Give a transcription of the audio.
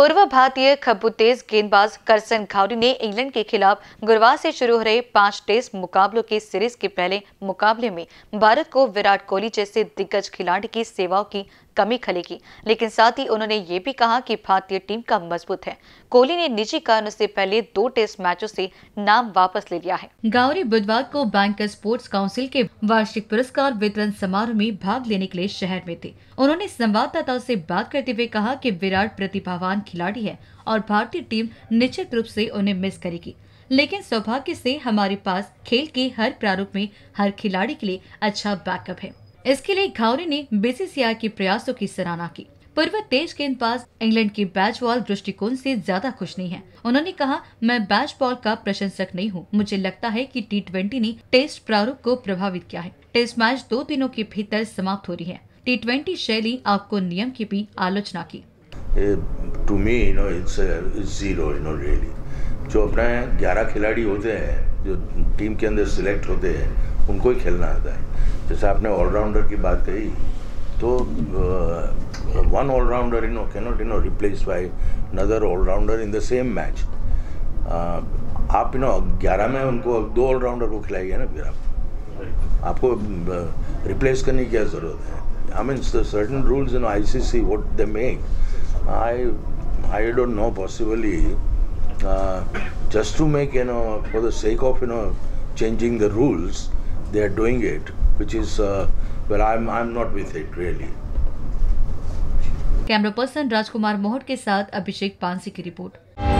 भारतीय खबू तेज गेंदबाज करसन घावरी ने इंग्लैंड के खिलाफ गुरुवार से शुरू हो रहे पाँच टेस्ट मुकाबलों के सीरीज़ के पहले मुकाबले में भारत को विराट कोहली जैसे दिग्गज खिलाड़ी की सेवाओं की कमी खलेगी। लेकिन साथ ही उन्होंने ये भी कहा कि भारतीय टीम का मज़बूत है। कोहली ने निजी कारणों से पहले दो टेस्ट मैचों से नाम वापस ले लिया है। गावरी बुधवार को बैंकर स्पोर्ट्स काउंसिल के वार्षिक पुरस्कार वितरण समारोह में भाग लेने के लिए शहर में थे। उन्होंने संवाददाताओं से बात करते हुए कहा कि विराट प्रतिभावान खिलाड़ी है और भारतीय टीम निश्चित रूप से उन्हें मिस करेगी। लेकिन सौभाग्य से हमारे पास खेल के हर प्रारूप में हर खिलाड़ी के लिए अच्छा बैकअप है। इसके लिए घावरी ने बीसीसीआई के प्रयासों की सराहना की। पूर्व तेज गेंदबाज इंग्लैंड के बैच बॉल दृष्टिकोण से ज़्यादा खुश नहीं है। उन्होंने कहा, मैं बैच बॉल का प्रशंसक नहीं हूँ। मुझे लगता है कि टी ट्वेंटी ने टेस्ट प्रारूप को प्रभावित किया है। टेस्ट मैच दो दिनों के भीतर समाप्त हो रही है। टी ट्वेंटी शैली आपको नियम की भी आलोचना की। जो अपने ग्यारह खिलाड़ी होते हैं जो टीम के अंदर सिलेक्ट होते हैं उनको ही खेलना आता है। जैसे आपने ऑलराउंडर की बात कही तो one allrounder you know cannot you know replace by another allrounder in the same match आप यू नो ग्यारह में उनको दो ऑलराउंडर को खिलाइए ना फिर आप। आपको रिप्लेस करने की क्या ज़रूरत है? I mean certain rules in I C C what they make I I don't know possibly, uh, just to make, you know, for the sake of, you know, changing the rules, they are doing it, which is, uh, well, I'm, I'm not with it, really. Camera person Rajkumar Mohat के साथ अभिषेक पांसी की report